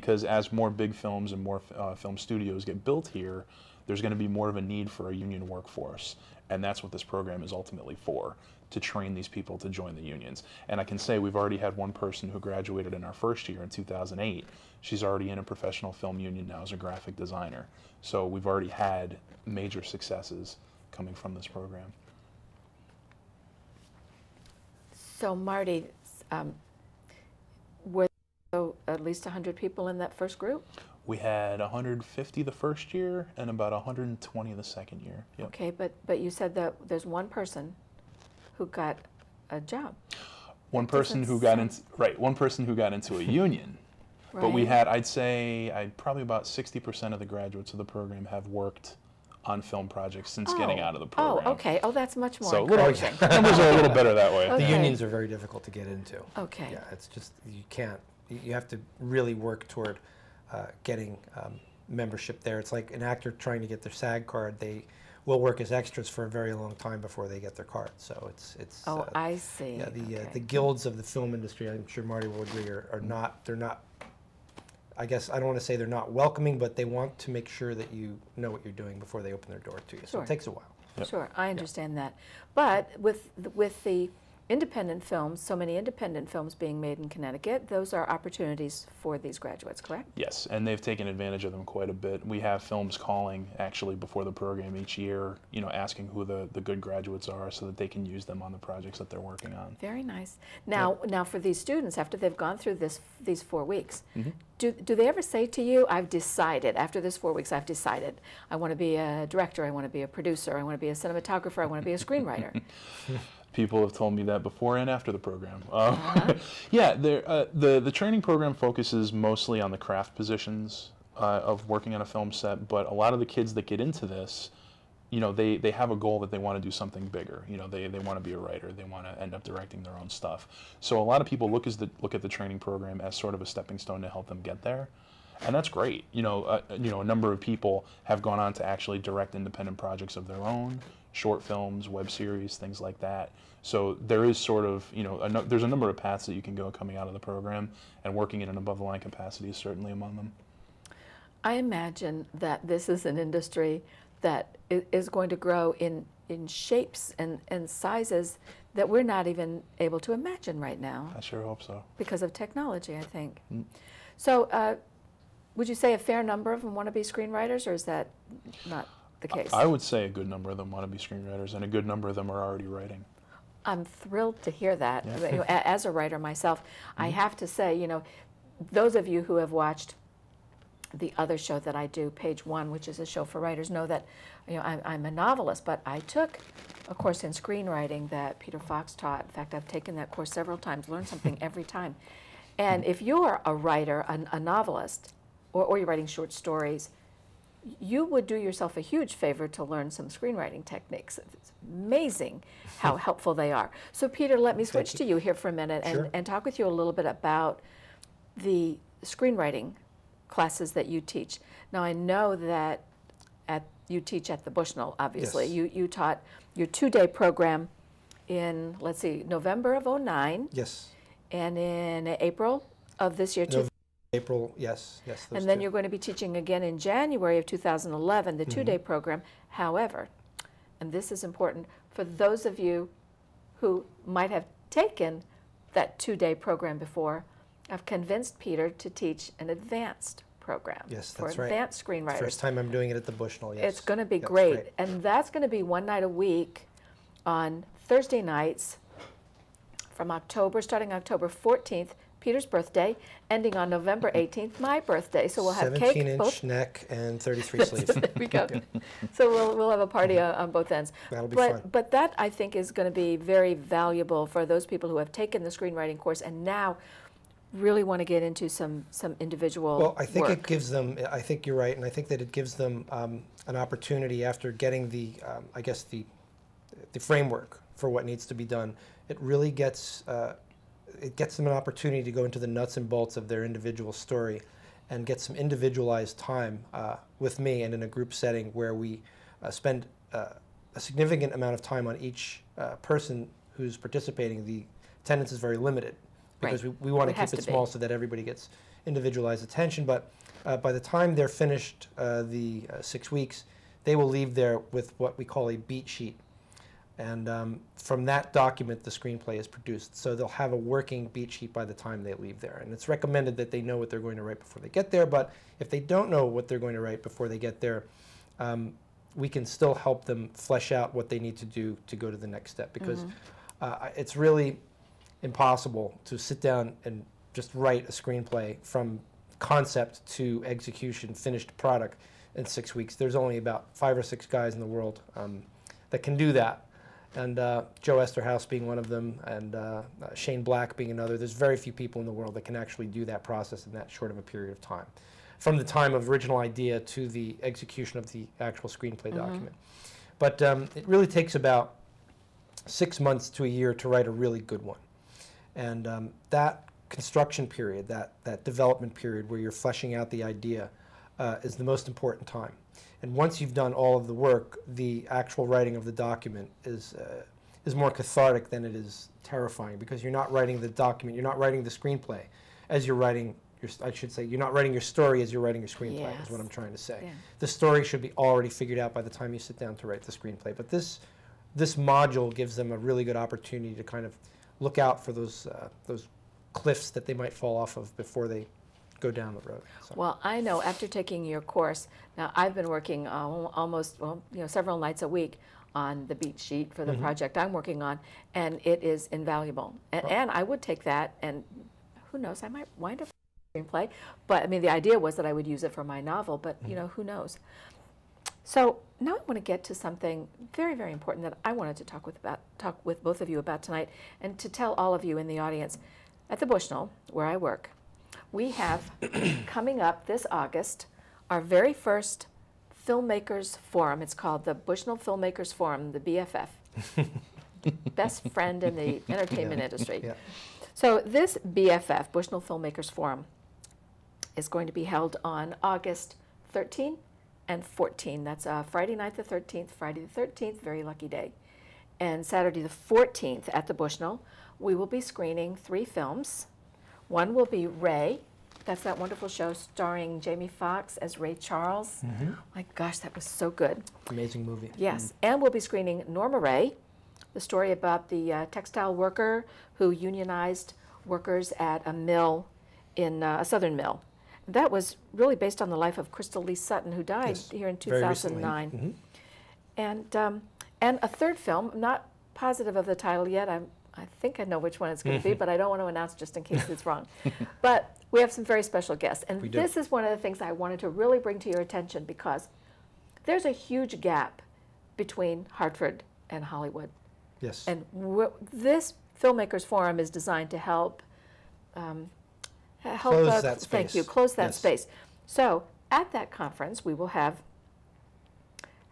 because as more big films and more uh, film studios get built here, there's going to be more of a need for a union workforce. And that's what this program is ultimately for, to train these people to join the unions. And I can say we've already had one person who graduated in our first year in 2008. She's already in a professional film union now as a graphic designer. So we've already had major successes coming from this program. So Marty, um, were there at least 100 people in that first group? We had 150 the first year and about 120 the second year. Yep. Okay, but, but you said that there's one person who got a job. One That person who got into right, one person who got into a union. But we had, I'd say, I probably about 60% of the graduates of the program have worked on film projects since getting Oh, out of the oh, program. Oh, okay. Oh, that's much more So a little, encouraging. numbers are a little better that way. The unions are very difficult to get into. Okay. Yeah, it's just, you can't, you you have to really work toward uh, getting um, membership there. It's like an actor trying to get their SAG card. They will work as extras for a very long time before they get their card. So it's, it's. Oh, uh, I see. Yeah, the, uh, the guilds of the film industry, I'm sure Marty will agree, are, are not, they're not, I guess, I don't want to say they're not welcoming, but they want to make sure that you know what you're doing before they open their door to you. So it takes a while. Yep. Sure, I understand that. But with, with the independent films, so many independent films being made in Connecticut, those are opportunities for these graduates, correct? Yes, and they've taken advantage of them quite a bit. We have films calling actually before the program each year, you know, asking who the, the good graduates are so that they can use them on the projects that they're working on. Very nice. Now, now for these students, after they've gone through this, these four weeks, Mm-hmm. do, do they ever say to you, I've decided, after this four weeks, I've decided, I want to be a director, I want to be a producer, I want to be a cinematographer, I want to be a screenwriter? People have told me that before and after the program. Uh, yeah, there- uh, the the training program focuses mostly on the craft positions uh, of working on a film set, but a lot of the kids that get into this, you know, they, they have a goal that they want to do something bigger. You know, they, they want to be a writer, they want to end up directing their own stuff. So a lot of people look as the look at the training program as sort of a stepping stone to help them get there. And that's great. You know, uh, you know, a number of people have gone on to actually direct independent projects of their own, short films, web series, things like that. So there is sort of, you know, a no, there's a number of paths that you can go coming out of the program, and working in an above the line capacity is certainly among them. I imagine that this is an industry that is going to grow in, in shapes and, and sizes that we're not even able to imagine right now I sure hope so. because of technology, I think. Mm. So, uh, would you say a fair number of them want to be screenwriters, or is that not the case? I would say a good number of them want to be screenwriters, and a good number of them are already writing. I'm thrilled to hear that. Yeah. Mm-hmm. You As a writer myself, I have to say, you know, those of you who have watched the other show that I do, Page One, which is a show for writers, know that, you know, I'm, I'm a novelist, but I took a course in screenwriting that Peter Fox taught. In fact, I've taken that course several times, learned something every time. And if you're a writer, a, a novelist, or, or you're writing short stories, you would do yourself a huge favor to learn some screenwriting techniques. It's amazing how helpful they are. So, Peter, let me switch to you here for a minute and, Sure. and talk with you a little bit about the screenwriting classes that you teach. Now, I know that at you teach at the Bushnell, obviously. Yes. You, you taught your two day program in, let's see, November of 09 Yes. and in April of this year, November, April, yes, yes. and then two. you're going to be teaching again in January of 2011, the two-day Mm-hmm. program. However, and this is important for those of you who might have taken that two-day program before, I've convinced Peter to teach an advanced program Yes, for that's right. advanced screenwriters. First time I'm doing it at the Bushnell, yes. It's going to be That's great. And that's going to be one night a week on Thursday nights from October, starting October 14th, Peter's birthday, ending on November 18th, my birthday. So we'll have 17 cake. inch both. neck and 33 sleeve. there we go. So we'll, we'll have a party on, on both ends. That'll be but, fun. But that, I think, is going to be very valuable for those people who have taken the screenwriting course and now really want to get into some, some individual Well, I think work. it gives them, I think you're right, and I think that it gives them um, an opportunity after getting the, um, I guess, the, the framework for what needs to be done. It really gets, uh, it gets them an opportunity to go into the nuts and bolts of their individual story and get some individualized time uh, with me and in a group setting where we uh, spend uh, a significant amount of time on each uh, person who's participating. The attendance is very limited because Right. we, we want to keep it to be. small so that everybody gets individualized attention. But uh, by the time they're finished uh, the uh, six weeks, they will leave there with what we call a beat sheet. And um, from that document, the screenplay is produced. So they'll have a working beat sheet by the time they leave there. And it's recommended that they know what they're going to write before they get there. But if they don't know what they're going to write before they get there, um, we can still help them flesh out what they need to do to go to the next step. Because uh, it's really impossible to sit down and just write a screenplay from concept to execution, finished product in six weeks. There's only about five or six guys in the world um, that can do that. And uh, Joe Eszterhas being one of them, and uh, uh, Shane Black being another. There's very few people in the world that can actually do that process in that short of a period of time. From the time of original idea to the execution of the actual screenplay document. But um, it really takes about six months to a year to write a really good one. And um, that construction period, that, that development period where you're fleshing out the idea, uh, is the most important time. And once you've done all of the work, the actual writing of the document is, uh, is more cathartic than it is terrifying because you're not writing the document, you're not writing the screenplay as you're writing your, I should say, you're not writing your story as you're writing your screenplay, is what I'm trying to say. Yeah. The story should be already figured out by the time you sit down to write the screenplay. But this, this module gives them a really good opportunity to kind of look out for those, uh, those cliffs that they might fall off of before they go down the road. So- Well, I know after taking your course, now I've been working uh, almost, well, you know, several nights a week on the beat sheet for the Mm-hmm. project I'm working on, and it is invaluable. And, and I would take that, and who knows, I might wind up screenplay. But I mean, the idea was that I would use it for my novel, but you know, who knows? So now I want to get to something very, very important that I wanted to talk with about talk with both of you about tonight, and to tell all of you in the audience, at the Bushnell, where I work, we have coming up this August our very first filmmakers forum. It's called the Bushnell Filmmakers Forum, the BFF, best friend in the entertainment industry. Yeah. So this BFF, Bushnell Filmmakers Forum, is going to be held on August 13 and 14. That's uh, Friday night the 13th, Friday the 13th, very lucky day. And Saturday the 14th at the Bushnell, we will be screening three films. One will be Ray. That's that wonderful show starring Jamie Foxx as Ray Charles. My gosh, that was so good. Amazing movie. Yes, and we'll be screening Norma Rae, the story about the uh, textile worker who unionized workers at a mill in uh, a southern mill. That was really based on the life of Crystal Lee Sutton, who died Yes, here in very recently. 2009. Mhm. And um, and a third film, I'm not positive of the title yet. I'm I think I know which one it's going to be, but I don't want to announce just in case it's wrong. But we have some very special guests, and We do. this is one of the things I wanted to really bring to your attention because there's a huge gap between Hartford and Hollywood. Yes. And this filmmakers forum is designed to help um, help Close uh, that thank you close that Yes. space. So at that conference, we will have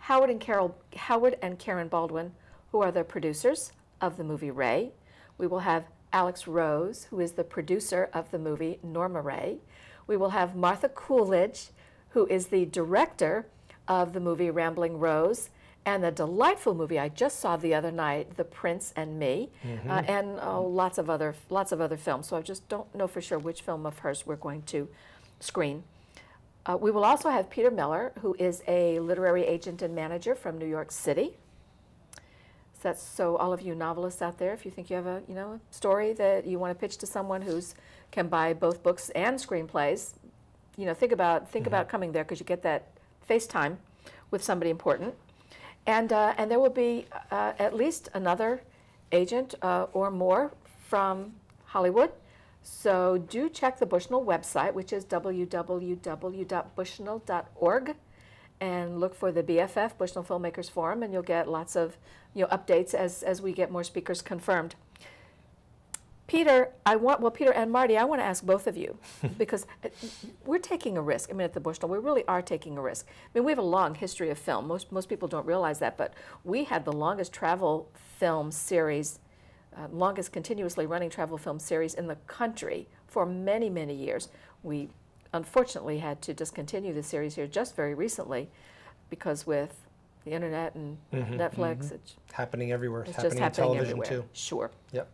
Howard and Carol Howard and Karen Baldwin, who are the producers of the movie Ray. We will have Alex Rose, who is the producer of the movie Norma Rae. We will have Martha Coolidge, who is the director of the movie Rambling Rose, and the delightful movie I just saw the other night, The Prince and Me, uh, and uh, lots of other lots of other films. So I just don't know for sure which film of hers we're going to screen. Uh, we will also have Peter Miller, who is a literary agent and manager from New York City. So that's so all of you novelists out there, if you think you have a you know a story that you want to pitch to someone who's can buy both books and screenplays, you know think about think about coming there because you get that FaceTime with somebody important, and uh, and there will be uh, at least another agent uh, or more from Hollywood. So do check the Bushnell website, which is www.bushnell.org, and look for the BFF Bushnell Filmmakers Forum, and you'll get lots of you know updates as as we get more speakers confirmed. Peter, I want well, Peter and Marty, I want to ask both of you because uh, we're taking a risk. I mean, at the Bushnell, we really are taking a risk. I mean, we have a long history of film. Most most people don't realize that, but we had the longest travel film series uh, longest continuously running travel film series in the country for many, many years. We unfortunately had to discontinue the series here just very recently because with the internet and Mhm, Netflix, it's, Happening everywhere. It's it's just happening on happening television everywhere. too. Sure. Yep.